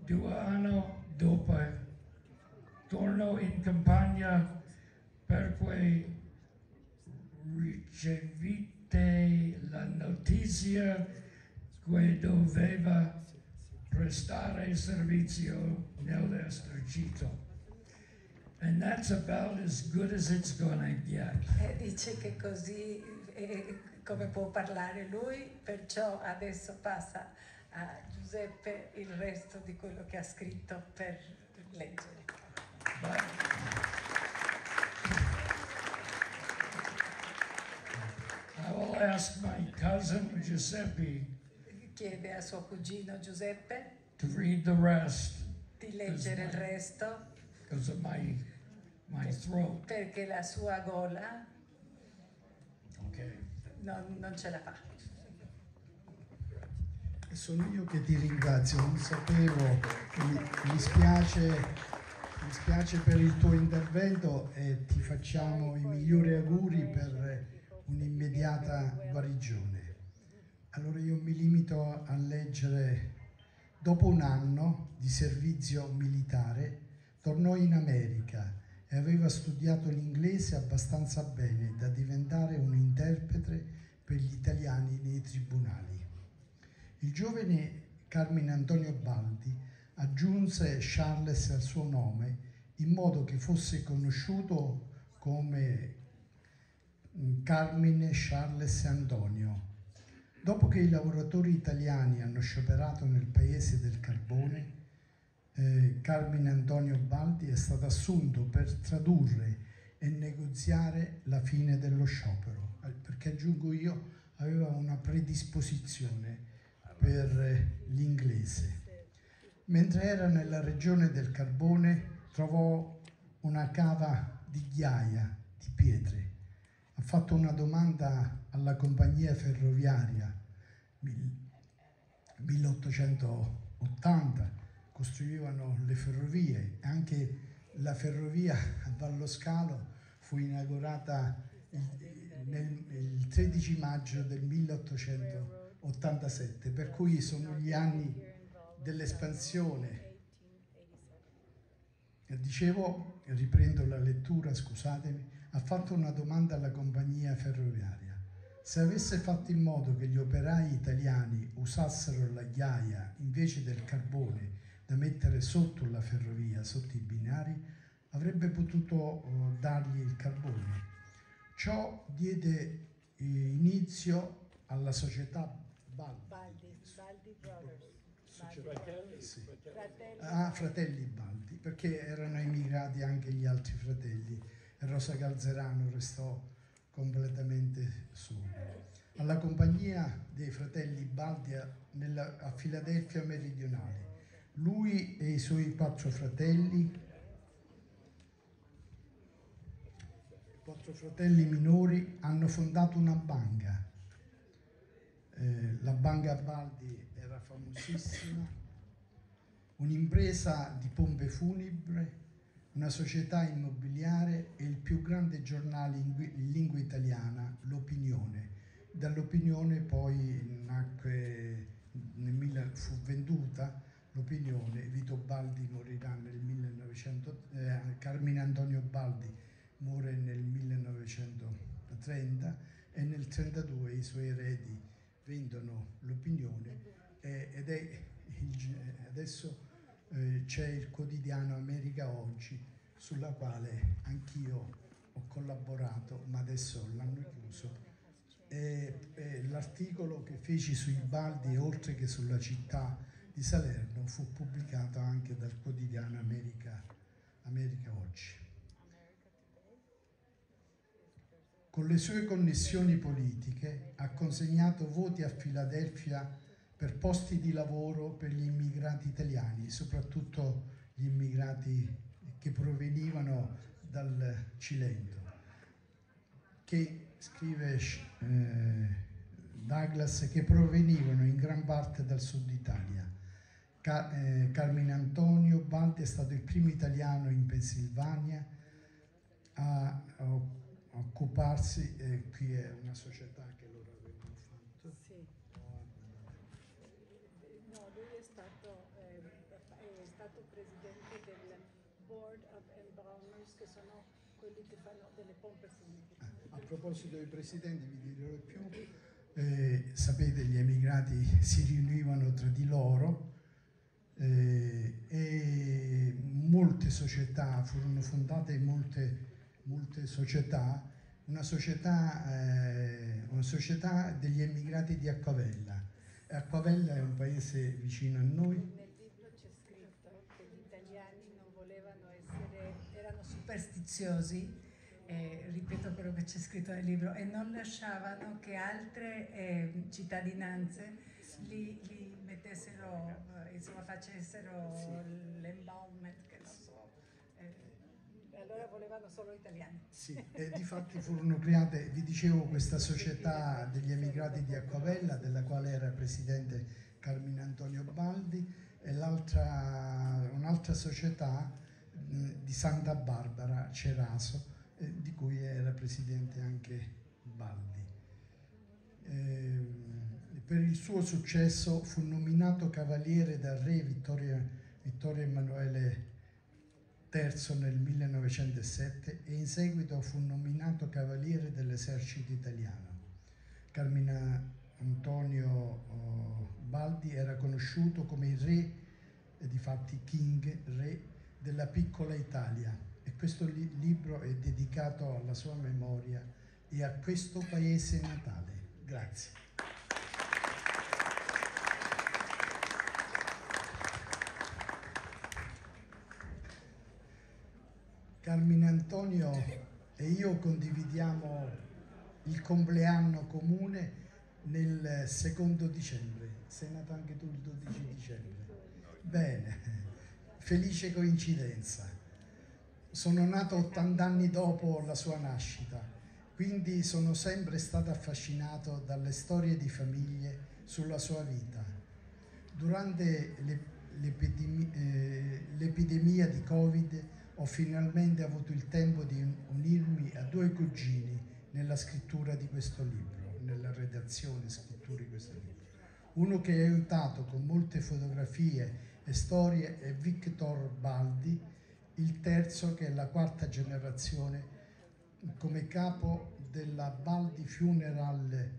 Due anni dopo tornò in campagna perché ricevette la notizia che doveva prestare servizio nell'esercito. And that's about as good as it's gonna get. E dice che così è come può parlare lui, perciò adesso passa a Giuseppe il resto di quello che ha scritto per leggere. I will ask my cousin Giuseppe Chiede a suo cugino Giuseppe to read the rest di leggere il resto because of my my throat. perché la sua gola Okay. non, non ce la fa. E sono io che ti ringrazio, non sapevo, mi, mi spiace, mi spiace per il tuo intervento e ti facciamo i migliori auguri per un'immediata guarigione. Allora io mi limito a leggere, dopo un anno di servizio militare, tornò in America e aveva studiato l'inglese abbastanza bene da diventare un interprete per gli italiani nei tribunali. Il giovane Carmine Antonio Baldi aggiunse Charles al suo nome in modo che fosse conosciuto come mm, Carmine Charles Antonio. Dopo che i lavoratori italiani hanno scioperato nel paese del carbone, eh, Carmine Antonio Baldi è stato assunto per tradurre e negoziare la fine dello sciopero, perché aggiungo io aveva una predisposizione per eh, l'inglese. Mentre era nella regione del carbone trovò una cava di ghiaia, di pietre. Ha fatto una domanda alla compagnia ferroviaria mil- 1880, costruivano le ferrovie, anche la ferrovia a Vallo Scalo fu inaugurata il, nel- il 13 maggio del 1887, per cui sono gli anni dell'espansione dicevo, riprendo la lettura, scusatemi, ha fatto una domanda alla compagnia ferroviaria. Se avesse fatto in modo che gli operai italiani usassero la ghiaia invece del carbone da mettere sotto la ferrovia, sotto i binari, avrebbe potuto uh, dargli il carbone. Ciò diede eh, inizio alla società Baldi. Baldi, Baldi Brothers. Società- Fratelli, sì. fratelli. Ah, fratelli Baldi, perché erano emigrati anche gli altri fratelli e Rosa Calzerano restò completamente sola. Alla compagnia dei fratelli Baldi a, nella- a Filadelfia meridionale. Lui e i suoi quattro fratelli, quattro fratelli minori, hanno fondato una banca. Eh, la banca Baldi era famosissima un'impresa di pompe funebri, una società immobiliare e il più grande giornale in, lingua italiana, l'Opinione. Dall'Opinione poi nacque, nel fu venduta l'Opinione, Vito Baldi morirà nel 1900, eh, Carmine Antonio Baldi muore nel 1930 e nel 1932 i suoi eredi vendono l'Opinione ed è il adesso eh, c'è il quotidiano America Oggi sulla quale anch'io ho collaborato, ma adesso l'hanno chiuso. L'articolo che feci sui Baldi, oltre che sulla città di Salerno, fu pubblicato anche dal quotidiano America, America Oggi. Con le sue connessioni politiche ha consegnato voti a Filadelfia per posti di lavoro per gli immigrati italiani, soprattutto gli immigrati che provenivano dal Cilento, che scrive eh, Douglas che provenivano in gran parte dal sud Italia. Ca- eh, Carmine Antonio Baldi è stato il primo italiano in Pennsylvania a, a occuparsi, eh, qui è una società che loro avevano fatto. Sì. No, lui è stato, eh, è stato presidente del Board of Embalmers, che sono quelli che fanno delle pompe funebri. A proposito dei presidenti, vi dirò di più. Eh, sapete, gli emigrati si riunivano tra di loro eh, e molte società furono fondate, molte, molte società, una società, eh, una società degli emigrati di Acquavella. Acquavella è un paese vicino a noi, Nel libro c'è scritto che gli italiani non volevano essere, erano superstiziosi, eh, ripeto quello che c'è scritto nel libro, e non lasciavano che altre eh, cittadinanze li, li mettessero, insomma facessero l'embalmment, che non so. eh, allora volevano solo italiani. Sì, e difatti furono create, vi dicevo, questa società degli emigrati di Acquavella, della quale era presidente Carmine Antonio Baldi, e l'altra, un'altra società mh, di Santa Barbara, Ceraso, eh, di cui era presidente anche Baldi. Ehm, per il suo successo fu nominato cavaliere dal re Vittorio, Vittorio Emanuele III nel 1907 e in seguito fu nominato cavaliere dell'esercito italiano. Carmine Antonio oh, Baldi era conosciuto come il re, e difatti King, re della piccola Italia e questo li- libro è dedicato alla sua memoria e a questo paese natale. Grazie. Carmine Antonio e io condividiamo il compleanno comune nel secondo dicembre. Sei nato anche tu il 12 dicembre. Bene, felice coincidenza. Sono nato 80 anni dopo la sua nascita, quindi sono sempre stato affascinato dalle storie di famiglie sulla sua vita. Durante eh, l'epidemia di Covid ho finalmente avuto il tempo di unirmi a due cugini nella scrittura di questo libro, nella redazione e scrittura di questo libro. Uno che ha aiutato con molte fotografie e storie è Victor Baldi, il terzo che è la quarta generazione come capo della Baldi Funeral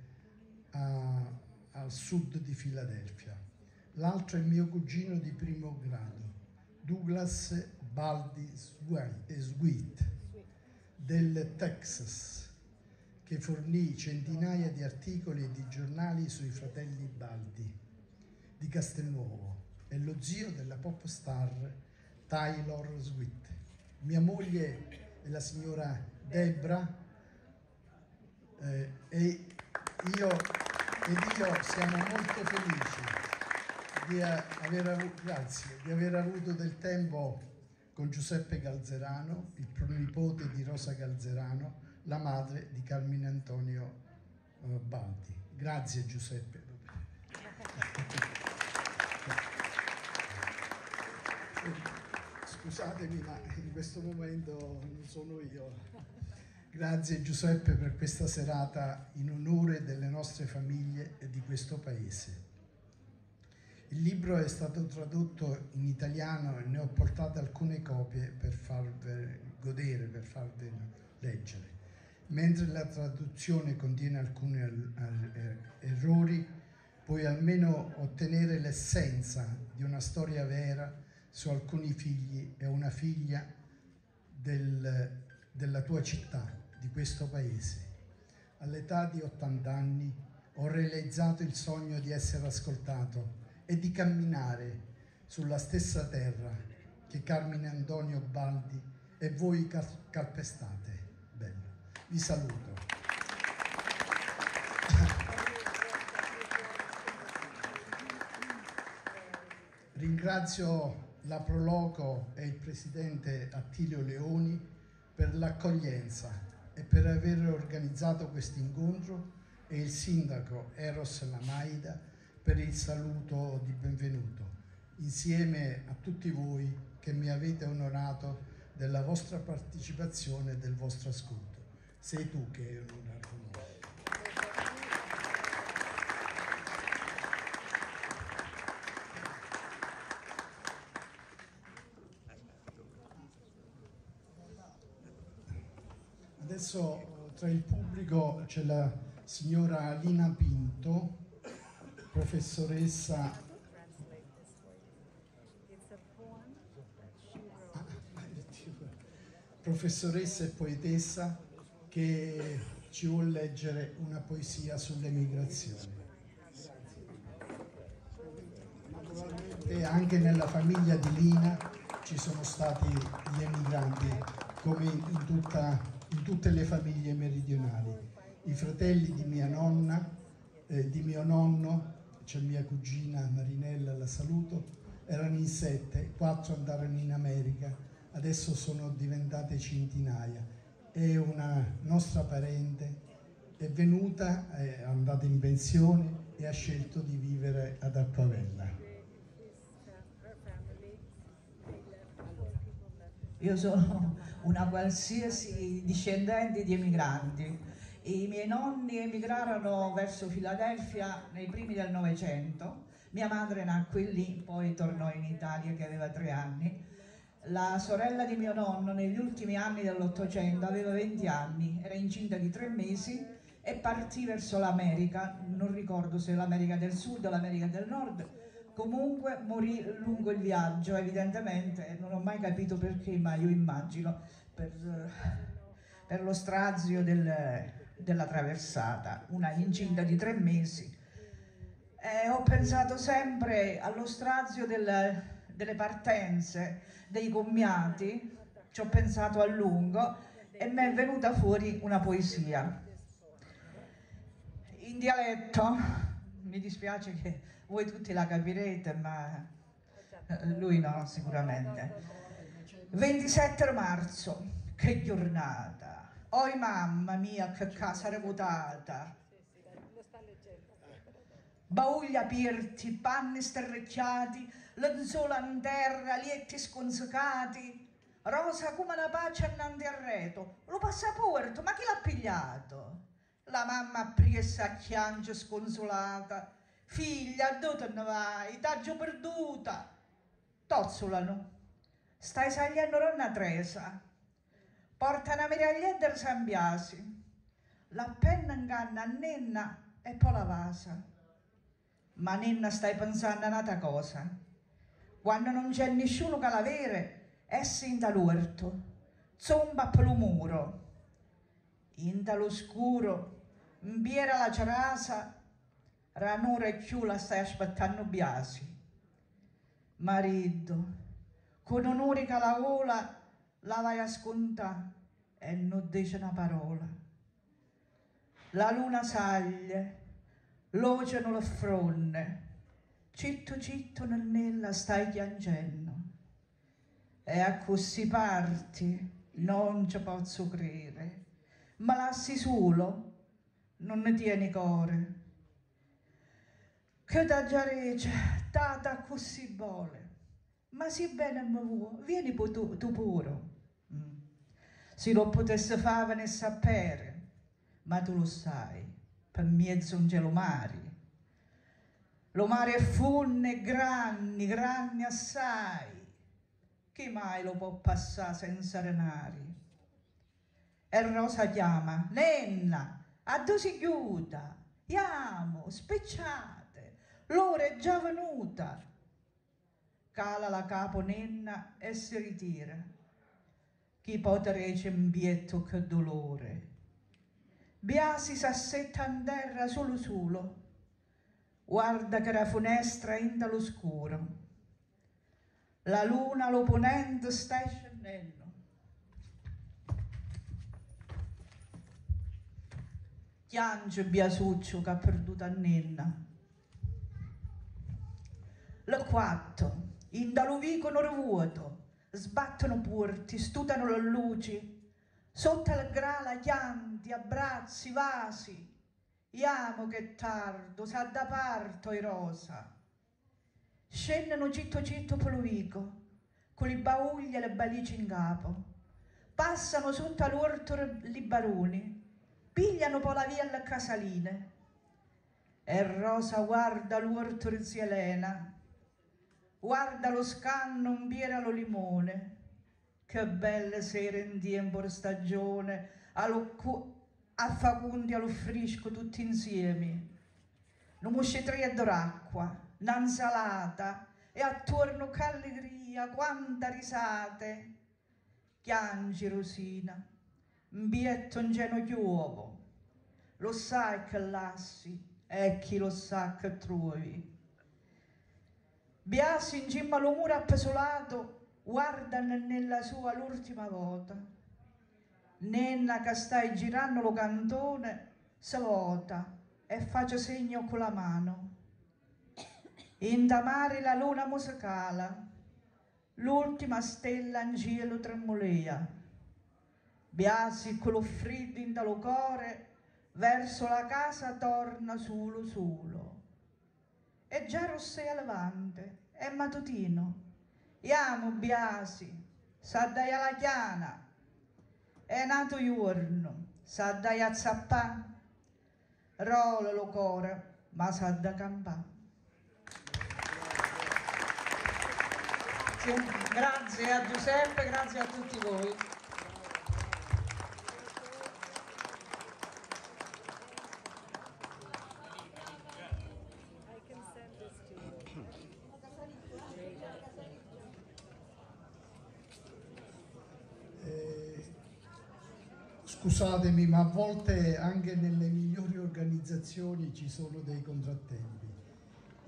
a, al sud di Filadelfia. L'altro è mio cugino di primo grado, Douglas Baldi Sweet del Texas, che fornì centinaia di articoli e di giornali sui fratelli Baldi di Castelnuovo. È lo zio della pop star Taylor Swift. Mia moglie è la signora Debra eh, e io ed io siamo molto felici di aver, avuto, grazie, di aver avuto del tempo con Giuseppe Galzerano, il pronipote di Rosa Galzerano, la madre di Carmine Antonio uh, Baldi. Grazie Giuseppe. Scusatemi, ma in questo momento non sono io. Grazie Giuseppe per questa serata in onore delle nostre famiglie e di questo paese. Il libro è stato tradotto in italiano e ne ho portate alcune copie per farvi godere, per farvi leggere. Mentre la traduzione contiene alcuni errori, puoi almeno ottenere l'essenza di una storia vera su alcuni figli e una figlia del, della tua città di questo paese. All'età di 80 anni ho realizzato il sogno di essere ascoltato e di camminare sulla stessa terra che Carmine Antonio Baldi e voi calpestate. Bello. Vi saluto. Ringrazio la Proloco e il presidente Attilio Leoni per l'accoglienza e per aver organizzato questo incontro e il sindaco Eros Lamaida per il saluto di benvenuto, insieme a tutti voi che mi avete onorato della vostra partecipazione e del vostro ascolto. Sei tu che hai onorato. Adesso tra il pubblico c'è la signora Lina Pinto, professoressa professoressa e poetessa che ci vuole leggere una poesia sull'emigrazione. Naturalmente anche nella famiglia di Lina ci sono stati gli emigranti, come in, tutta, in tutte le famiglie meridionali. I fratelli di mia nonna, eh, di mio nonno, c'è mia cugina Marinella, la saluto, erano in sette, quattro andarono in America, adesso sono diventate centinaia. È una nostra parente, è venuta, è andata in pensione e ha scelto di vivere ad Acquavella. Io sono una qualsiasi discendente di emigranti. I miei nonni emigrarono verso Filadelfia nei primi del Novecento, mia madre nacque lì, poi tornò in Italia che aveva tre anni. La sorella di mio nonno negli ultimi anni dell'Ottocento aveva 20 anni, era incinta di tre mesi e partì verso l'America, non ricordo se l'America del Sud o l'America del Nord, comunque morì lungo il viaggio, evidentemente non ho mai capito perché, ma io immagino per, per lo strazio del, della traversata, una incinta di tre mesi. E ho pensato sempre allo strazio del, delle partenze, dei commiati, ci ho pensato a lungo e mi è venuta fuori una poesia. In dialetto, mi dispiace che voi tutti la capirete, ma eh, lui no, sicuramente. 27 marzo, che giornata! Oi mamma mia, che casa revotata! Bauli aperti, panni sterrecchiati, lenzuola in terra, lietti sconsecati, rosa come una pace annanti al reto. Lo passaporto, ma chi l'ha pigliato? La mamma appriessa a chiange sconsolata, figlia, dove te ne vai? T'aggio perduta. Tozzolano. stai saliendo Ronna Tresa, porta una miraglietta di San Biasi, la penna inganna a Nenna e poi la vasa. Ma Nenna stai pensando a un'altra cosa. Quando non c'è nessuno che la vede, essa in dall'urto, zomba per lo muro. In dall'oscuro, imbiera la cerasa, ranura e più la stai aspettando Biasi. Marito, con un'unica lavola la vai a scontare e non dice una parola. La luna saglie, l'oceano lo fronne, citto citto nella stai piangendo. E a così parti non ci posso credere, ma lassi solo, non ne tieni core. Che da giareggia, tata così vuole, ma si bene mi vuoi, vieni tu, tu pure. Se lo potesse fare ne sapere, ma tu lo sai, per mezzo un gelo mare. Lo mare è funne, granni, granni assai, chi mai lo può passare senza renari? E Rosa chiama, Nenna, a dove si chiuda? Iamo, specciate, l'ora è già venuta. Cala la capo Nenna e si ritira. Chi potrece in bietto che dolore? Biasi s'assetta in terra solo solo, guarda che la finestra entra l'oscuro. La luna lo ponente sta scendendo. Piange Biasuccio che ha perduto a Nenna. Le quattro, in daluvicono rivuoto, sbattono porti, studano le luci, Sotto il grala chianti, abbracci, vasi, Iamo che tardo, sa da parto i rosa. Scendono citto per l'uvico, con i baugli e le balici in capo. Passano sotto all'orto i baroni, pigliano poi la via alle casaline. E Rosa guarda l'orto di Elena, guarda lo scanno, un biera lo limone, che belle sere in tempo stagione, a facundi allo frisco tutti insieme. Non muscetria d'acqua, un'insalata e attorno che allegria, quanta risate. Chiangi Rosina, un bietto ingenuo uovo, lo sai che lassi e chi lo sa che trovi. Biasi in cima allo muro appesolato guardano nella sua l'ultima volta. Nenna che stai girando lo cantone, si e faccia segno con la mano. In damare la luna musicale, l'ultima stella in cielo tremolea. Biasi con lo freddo in dallo cuore, verso la casa torna solo solo. E già rossea levante, è mattutino, Iamo biasi, s'addai alla chiana, è nato giorno, s'addai a zappà, rola lo cuore, ma s'adda campà. Grazie a Giuseppe, grazie a tutti voi. Scusatemi, ma a volte anche nelle migliori organizzazioni ci sono dei contrattempi.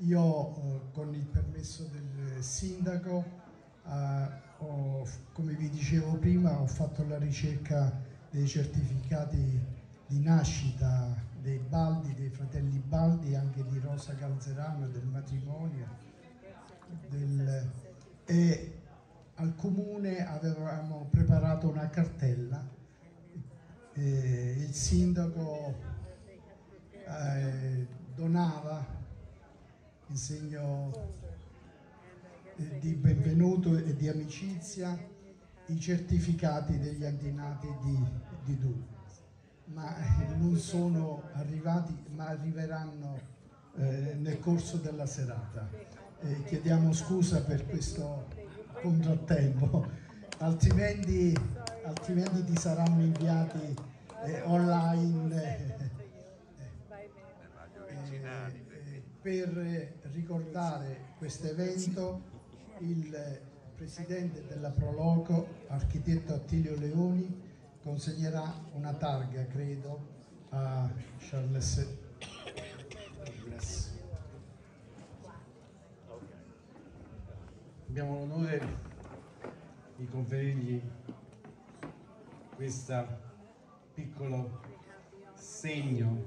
Io, eh, con il permesso del sindaco, eh, ho, come vi dicevo prima, ho fatto la ricerca dei certificati di nascita dei Baldi, dei fratelli Baldi, anche di Rosa Calzerano, del matrimonio. Del, e al comune avevamo preparato una cartella eh, il sindaco eh, donava in segno eh, di benvenuto e di amicizia i certificati degli antenati di, di Du, ma eh, non sono arrivati, ma arriveranno eh, nel corso della serata. chiediamo scusa per questo contrattempo, altrimenti, altrimenti ti saranno inviati eh, online eh, eh, per ricordare questo evento il presidente della Proloco, architetto Attilio Leoni, consegnerà una targa, credo, a Charles. Abbiamo l'onore di conferirgli questo piccolo segno,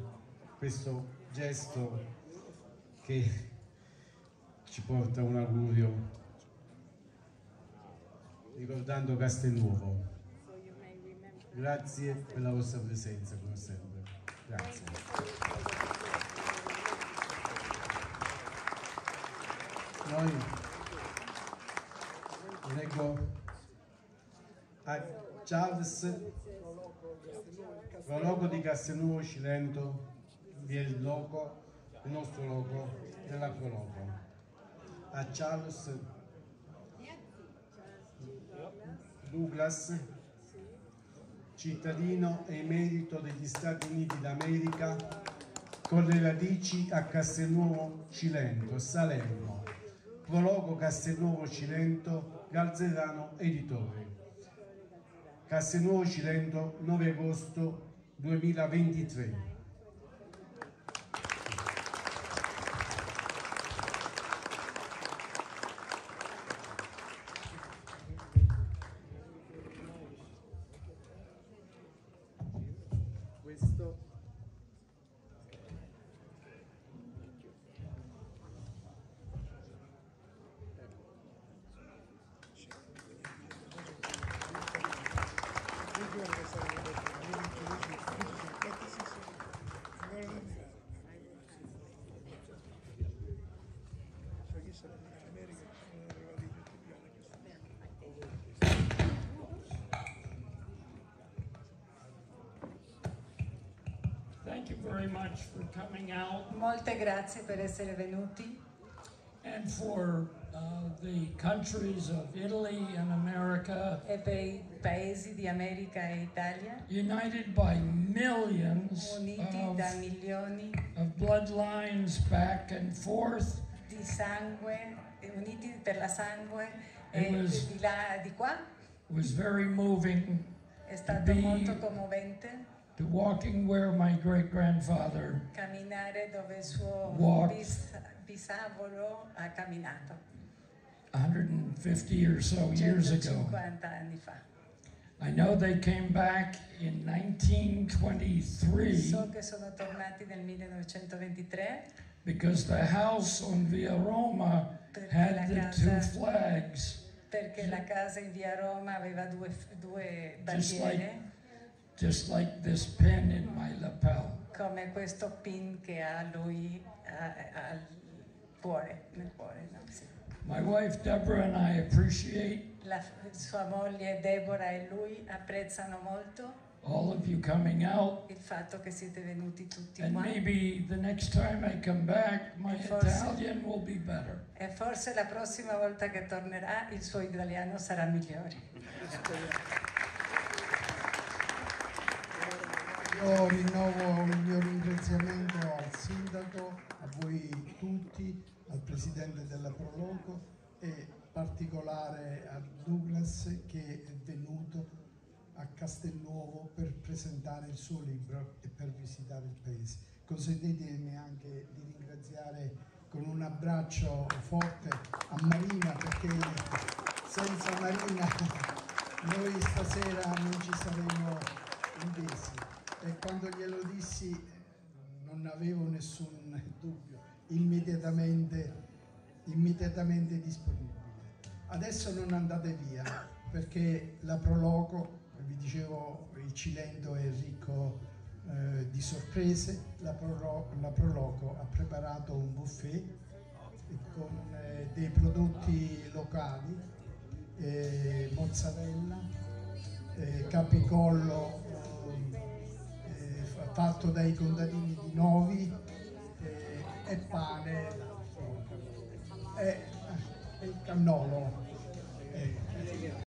questo gesto che ci porta un augurio ricordando Castelnuovo. Grazie per la vostra presenza come sempre. Grazie. Noi leggo Charles Prologo di Castelnuovo Cilento vi è il logo, il nostro logo della Prologo. A Charles Douglas, cittadino emerito degli Stati Uniti d'America, con le radici a Castelnuovo Cilento, Salerno. Prologo Castelnuovo Cilento, Galzerano Editore. Castelnuovo Cilento, 9 agosto 2023. Questo Thank you very much for coming out Molte grazie per essere venuti. And for uh, the countries of Italy and America, e per i paesi di America e Italia, united by millions uniti of, da milioni. of bloodlines back and forth. di sangue, uniti per la sangue. It e was- di là di qua. It was very moving È stato molto commovente to walking where my great grandfather camminare dove suo Walked. bis- bisavolo ha camminato 150 or so years ago. anni fa. I know they came back in 1923 So che sono tornati nel 1923 because the house on Via Roma had the two flags, perché la casa in via Roma aveva due, due Just bandiere, just like this pin in my lapel. come questo pin che ha lui a- al cuore, nel cuore. no? Sì. My wife Deborah and I appreciate La- sua moglie Deborah e lui apprezzano molto all of you coming out. il fatto che siete venuti tutti And qua maybe the next time I come back, my Forse- Italian will be better. e forse la prossima volta che tornerà il suo italiano sarà migliore. Io rinnovo il mio ringraziamento al sindaco, a voi tutti, al presidente della Proloco e in particolare a Douglas che è venuto a Castelnuovo per presentare il suo libro e per visitare il paese. Consentitemi anche di ringraziare con un abbraccio forte a Marina perché senza Marina noi stasera non ci saremmo intesi e quando glielo dissi non avevo nessun dubbio, immediatamente, immediatamente disponibile. Adesso non andate via perché la Proloco, vi dicevo, il Cilento è ricco eh, di sorprese, la, Prolo- la Proloco ha preparato un buffet con eh, dei prodotti locali, eh, mozzarella, eh, capicollo fatto dai contadini di Novi eh, e pane e, e il cannolo Ecco.